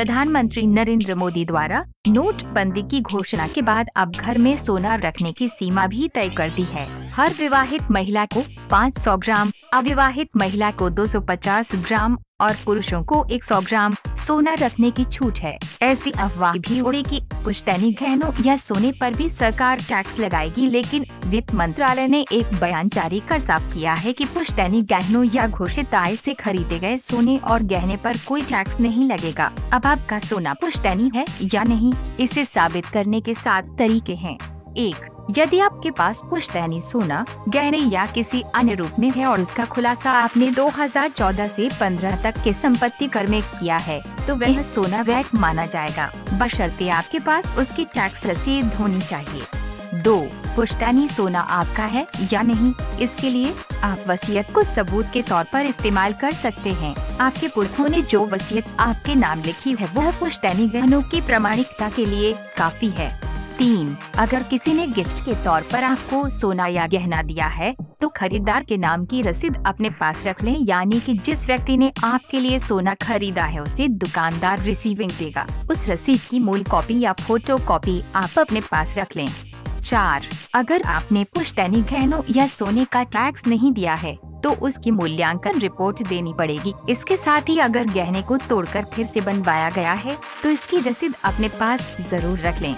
प्रधानमंत्री नरेंद्र मोदी द्वारा नोटबंदी की घोषणा के बाद अब घर में सोना रखने की सीमा भी तय कर दी है। हर विवाहित महिला को 500 ग्राम, अविवाहित महिला को 250 ग्राम और पुरुषों को 100 ग्राम सोना रखने की छूट है। ऐसी अफवाह भी उड़ी कि पुश्तैनी गहनों या सोने पर भी सरकार टैक्स लगाएगी, लेकिन वित्त मंत्रालय ने एक बयान जारी कर साफ़ किया है कि पुश्तैनी गहनों या घोषित आय से खरीदे गए सोने और गहने पर कोई टैक्स नहीं लगेगा। अब आपका सोना पुश्तैनी है या नहीं, इसे साबित करने के सात तरीके हैं। एक यदि आपके पास पुश्तैनी सोना, गहने या किसी अन्य रूप में है और उसका खुलासा आपने 2014 से 15 तक के संपत्ति कर में किया है तो वह सोना वैट माना जाएगा। बशर्ते आपके पास उसकी टैक्स रसीद होनी चाहिए। दो, पुश्तैनी सोना आपका है या नहीं, इसके लिए आप वसीयत को सबूत के तौर पर इस्तेमाल कर सकते हैं। आपके पुरखों ने जो वसीयत आपके नाम लिखी है, वह पुश्तैनी गहनों की प्रमाणिकता के लिए काफ़ी है। तीन। अगर किसी ने गिफ्ट के तौर पर आपको सोना या गहना दिया है तो खरीदार के नाम की रसीद अपने पास रख लें, यानी कि जिस व्यक्ति ने आपके लिए सोना खरीदा है, उसे दुकानदार रिसीविंग देगा। उस रसीद की मूल कॉपी या फ़ोटो कॉपी आप अपने पास रख लें। चार। अगर आपने पुश्तैनी गहनों या सोने का टैक्स नहीं दिया है तो उसकी मूल्यांकन रिपोर्ट देनी पड़ेगी। इसके साथ ही अगर गहने को तोड़कर फिर से बनवाया गया है तो इसकी रसीद अपने पास ज़रूर रख लें।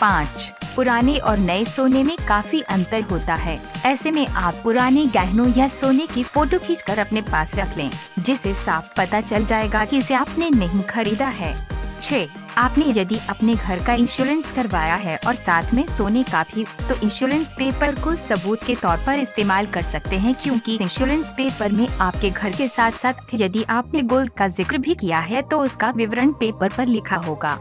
पाँच, पुराने और नए सोने में काफ़ी अंतर होता है। ऐसे में आप पुराने गहनों या सोने की फ़ोटो खींचकर अपने पास रख लें जिसे साफ़ पता चल जाएगा कि इसे आपने नहीं खरीदा है। छः आपने यदि अपने घर का इंश्योरेंस करवाया है और साथ में सोने का भी तो इंश्योरेंस पेपर को सबूत के तौर पर इस्तेमाल कर सकते हैं क्योंकि इंश्योरेंस पेपर में आपके घर के साथ साथ यदि आपने गोल्ड का ज़िक्र भी किया है तो उसका विवरण पेपर पर लिखा होगा।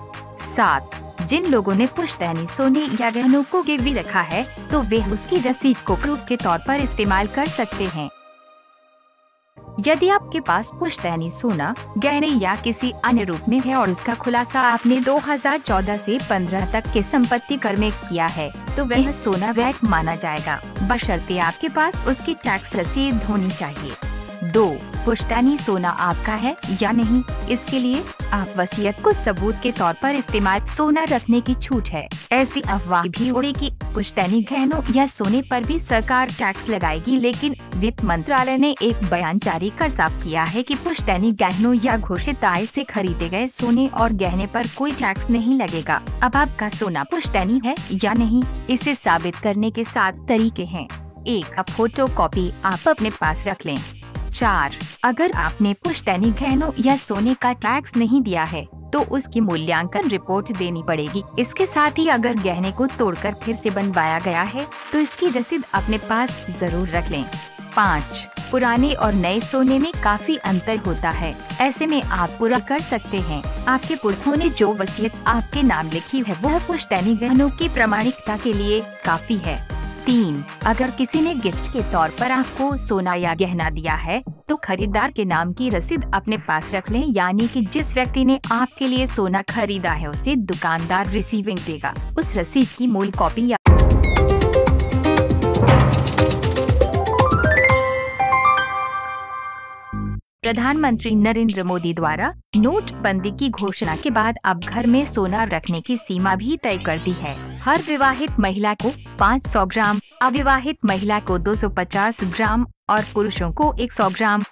सात जिन लोगों ने पुश्तैनी सोने या गहनों को गिरवी रखा है तो वे उसकी रसीद को प्रूफ के तौर पर इस्तेमाल कर सकते हैं। यदि आपके पास पुश्तैनी सोना, गहने या किसी अन्य रूप में है और उसका खुलासा आपने 2014 से 15 तक के संपत्ति कर में किया है तो वह सोना वैट माना जाएगा। बशर्ते आपके पास उसकी टैक्स रसीद होनी चाहिए। दो, पुश्तैनी सोना आपका है या नहीं? इसके लिए आप वसीयत को सबूत के तौर पर इस्तेमाल सोना रखने की छूट है। ऐसी अफवाह भी उड़ी कि पुश्तैनी गहनों या सोने पर भी सरकार टैक्स लगाएगी, लेकिन वित्त मंत्रालय ने एक बयान जारी कर साफ़ किया है कि पुश्तैनी गहनों या घोषित आय से खरीदे गए सोने और गहने पर कोई टैक्स नहीं लगेगा। अब आपका सोना पुश्तैनी है या नहीं, इसे साबित करने के सात तरीके हैं। एक फ़ोटो कॉपी आप अपने पास रख लें। चार। अगर आपने पुश्तैनी गहनों या सोने का टैक्स नहीं दिया है तो उसकी मूल्यांकन रिपोर्ट देनी पड़ेगी। इसके साथ ही अगर गहने को तोड़कर फिर से बनवाया गया है तो इसकी रसीद अपने पास ज़रूर रख लें। पाँच। पुराने और नए सोने में काफ़ी अंतर होता है। ऐसे में आप पूरा कर सकते हैं। आपके पुरखों ने जो वसीयत आपके नाम लिखी है, वह पुश्तैनी गहनों की प्रमाणिकता के लिए काफ़ी है। तीन। अगर किसी ने गिफ्ट के तौर पर आपको सोना या गहना दिया है तो खरीदार के नाम की रसीद अपने पास रख लें, यानी कि जिस व्यक्ति ने आपके लिए सोना खरीदा है, उसे दुकानदार रिसीविंग देगा। उस रसीद की मूल कॉपी या प्रधानमंत्री नरेंद्र मोदी द्वारा नोटबंदी की घोषणा के बाद अब घर में सोना रखने की सीमा भी तय कर दी है। हर विवाहित महिला को 500 ग्राम, अविवाहित महिला को 250 ग्राम और पुरुषों को 100 ग्राम।